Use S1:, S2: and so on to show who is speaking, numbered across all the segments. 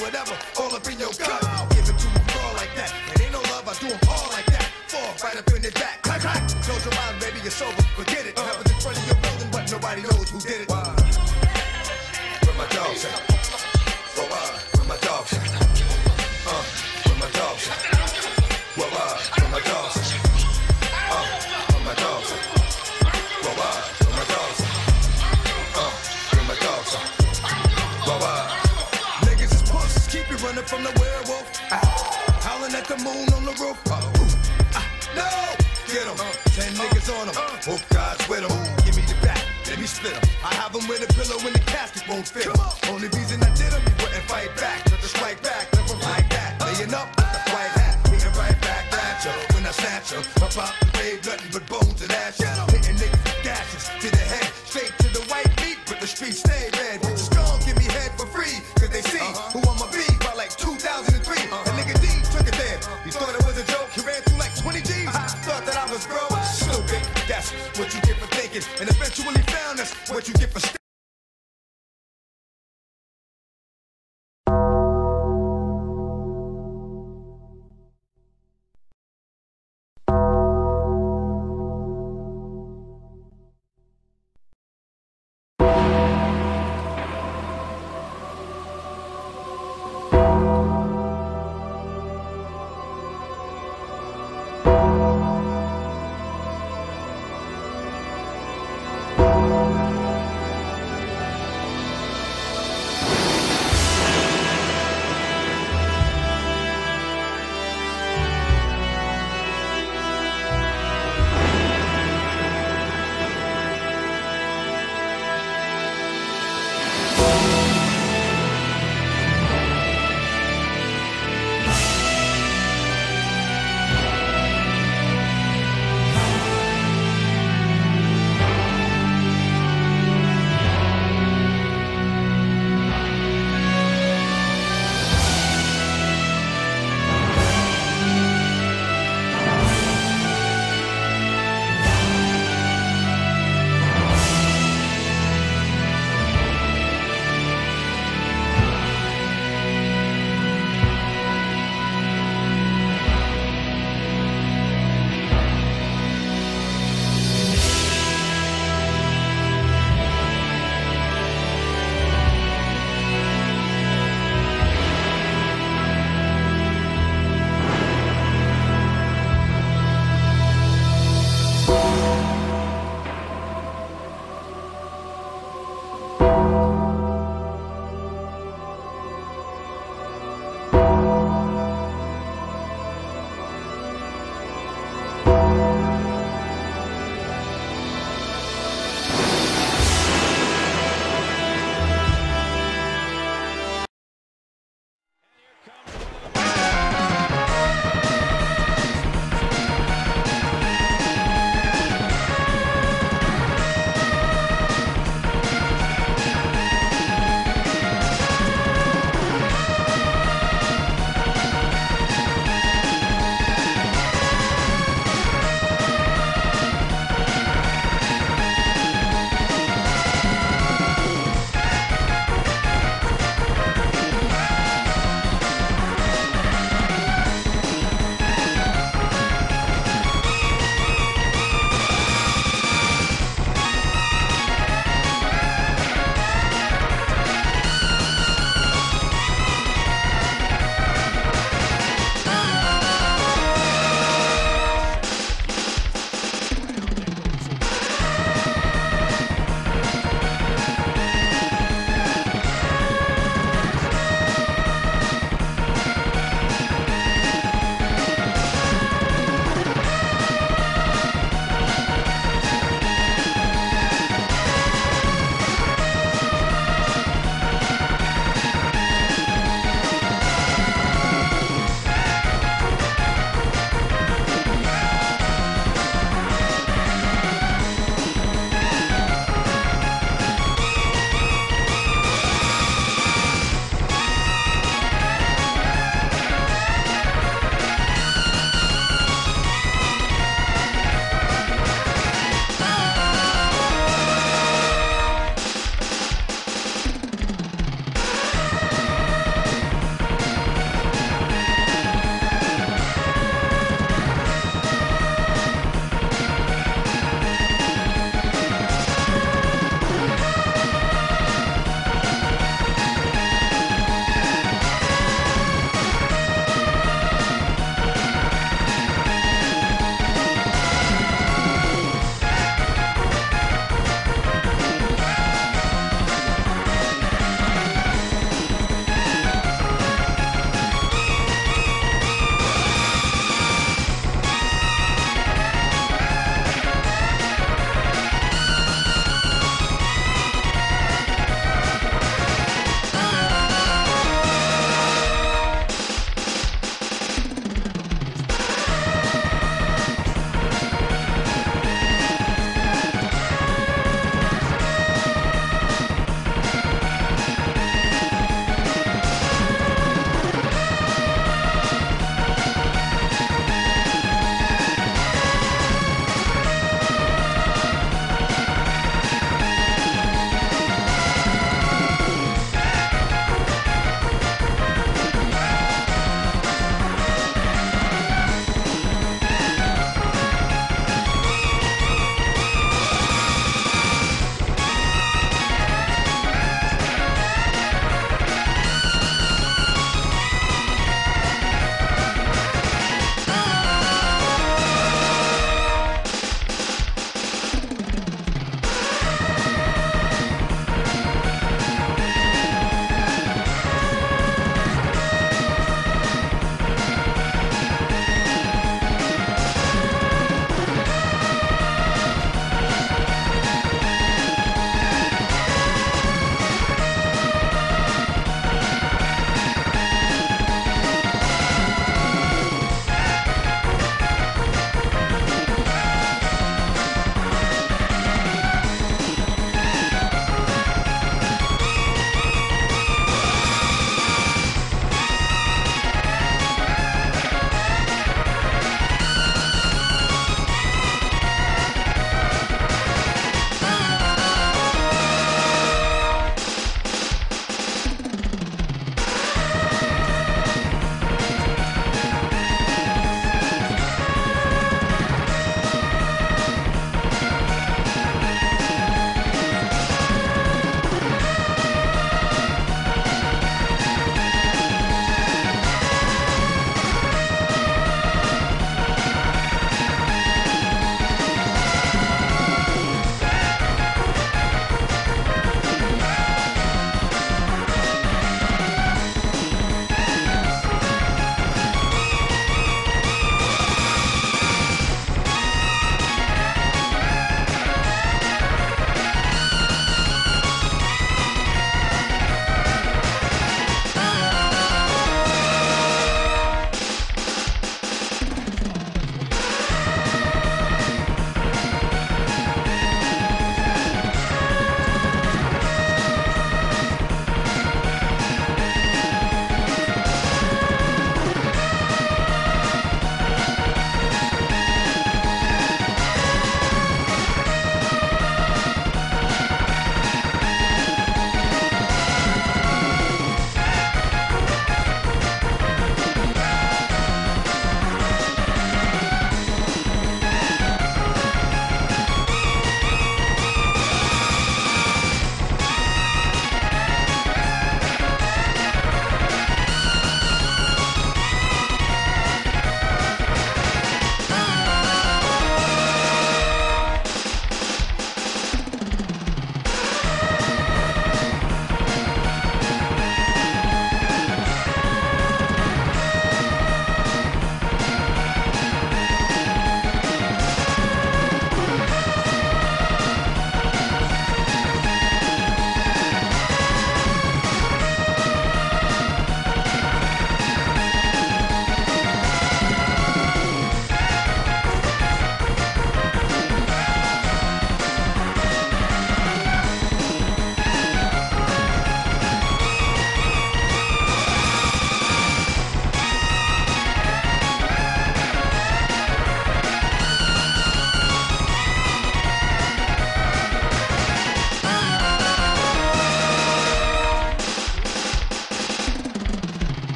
S1: whatever, all up in your gut. Give it to them raw like that. It ain't no love, I do them all like that. Fall right up in the back. Clack, clack. Close your eyes, baby, you're sober. Forget it. That was in front of your building, but nobody knows who did it. Where my dogs at? 'Em. I have 'em with a pillow in the casket won't fit. Only reason I did 'em, he wouldn't fight back. Not to strike back, never like that. Laying up with the white hat, hitting right back at ya. When I snatch 'em, my pop and babe, nothing but bones and ashes.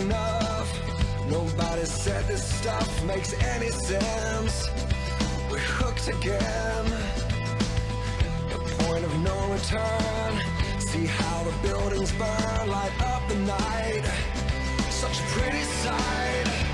S2: Enough. Nobody said this stuff makes any sense. We're hooked again. The point of no return. See how the buildings burn, light up the night. Such a pretty sight.